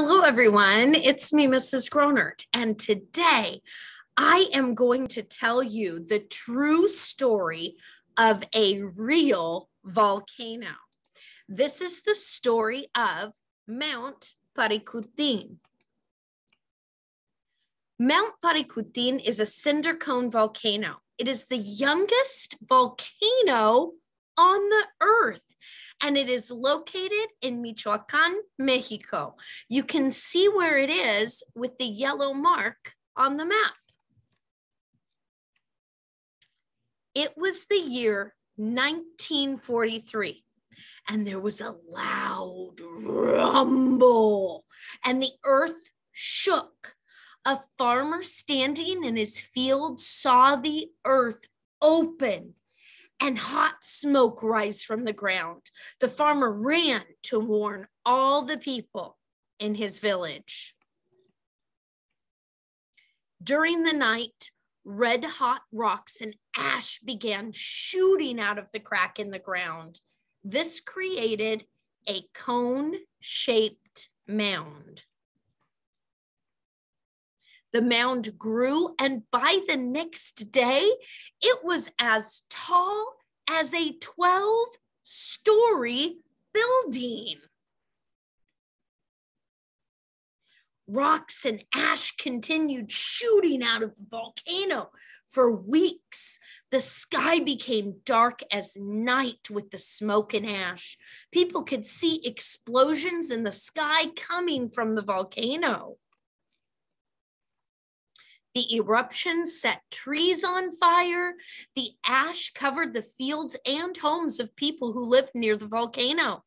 Hello, everyone. It's me, Mrs. Gronnert, and today I am going to tell you the true story of a real volcano. This is the story of Mount Paricutin. Mount Paricutin is a cinder cone volcano. It is the youngest volcano on the earth and it is located in Michoacan, Mexico. You can see where it is with the yellow mark on the map. It was the year 1943 and there was a loud rumble and the earth shook. A farmer standing in his field saw the earth open and hot smoke rise from the ground. The farmer ran to warn all the people in his village. During the night, red hot rocks and ash began shooting out of the crack in the ground. This created a cone shaped mound. The mound grew, and by the next day, it was as tall as a 12 story building. Rocks and ash continued shooting out of the volcano for weeks. The sky became dark as night with the smoke and ash. People could see explosions in the sky coming from the volcano. The eruption set trees on fire. The ash covered the fields and homes of people who lived near the volcano.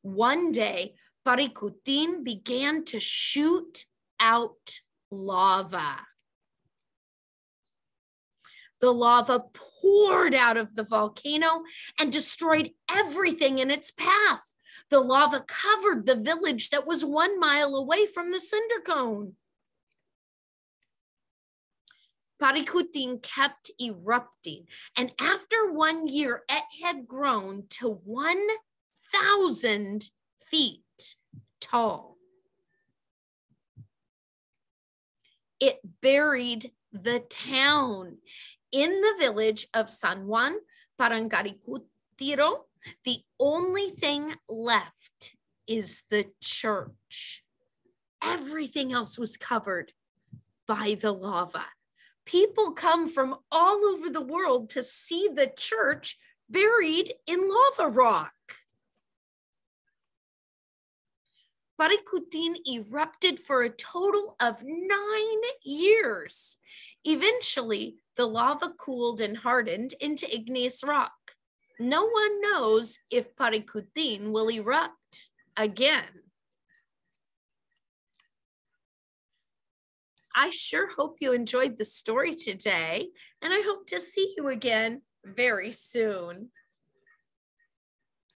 One day, Paricutin began to shoot out lava. The lava poured out of the volcano and destroyed everything in its path. The lava covered the village that was one mile away from the cinder cone. Paricutin kept erupting. And after one year, it had grown to 1,000 feet tall. It buried the town in the village of San Juan Parangaricutiro. The only thing left is the church. Everything else was covered by the lava people come from all over the world to see the church buried in lava rock. Paricutin erupted for a total of nine years. Eventually, the lava cooled and hardened into igneous rock. No one knows if Paricutin will erupt again. I sure hope you enjoyed the story today, and I hope to see you again very soon.